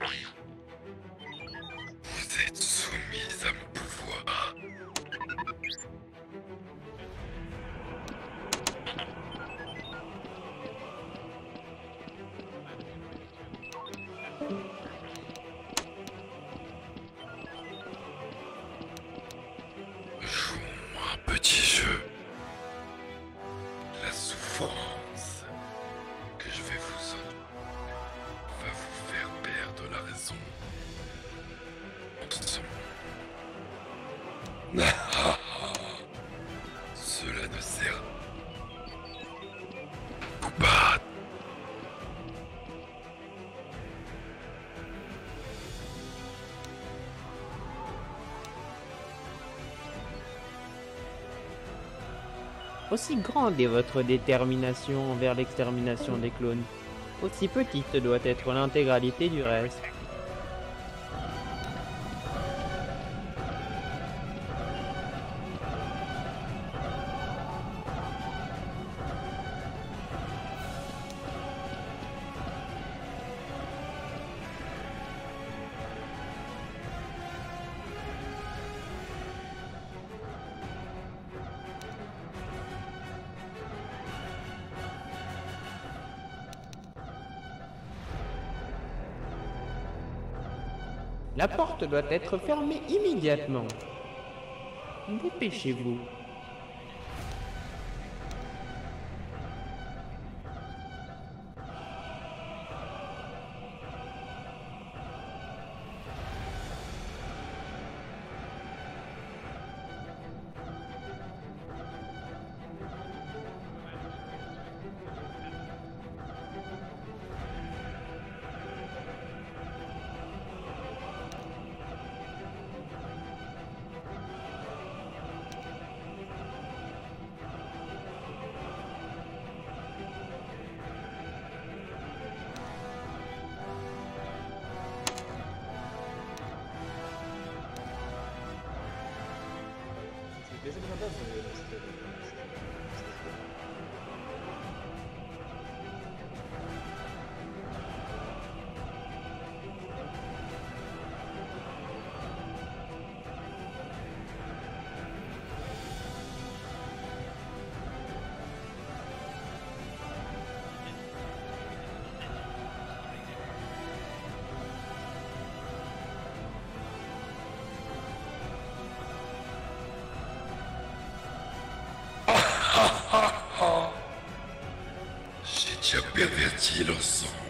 Yeah. Cela ne sert pas. Aussi grande est votre détermination envers l'extermination des clones, aussi petite doit être l'intégralité du reste. La porte doit être fermée immédiatement. Dépêchez-vous? 別に片付けるの知ってると思うんですけど perverti l'ensemble de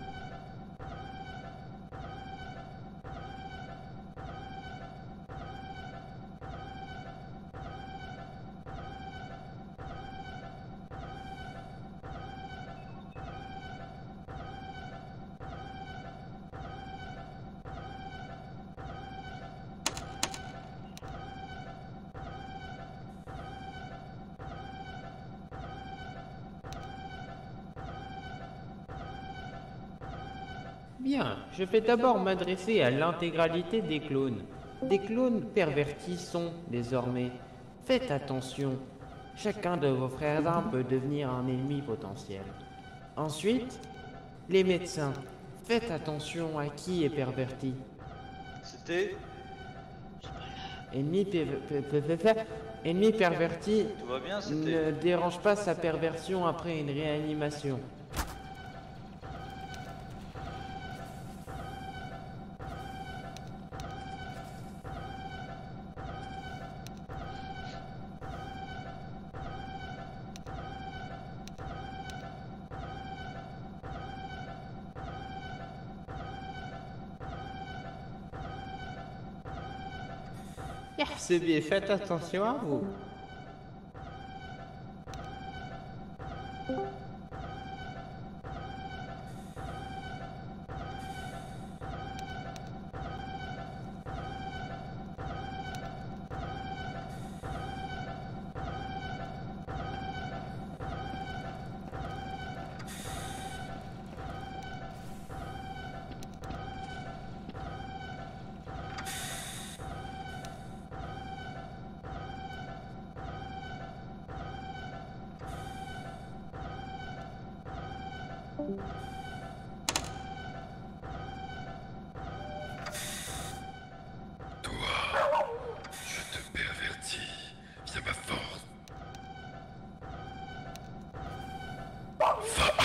Bien, je vais d'abord m'adresser à l'intégralité des clones. Des clones pervertis sont, désormais. Faites attention. Chacun de vos frères d'armes peut devenir un ennemi potentiel. Ensuite, les médecins. Faites attention à qui est perverti. C'était Ennemi, per- per- per- per- ennemi perverti Tout va bien C'était ne dérange pas sa perversion après une réanimation. C'est bien, faites attention à vous.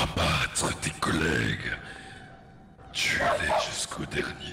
Abattre tes collègues. Tue-les jusqu'au dernier.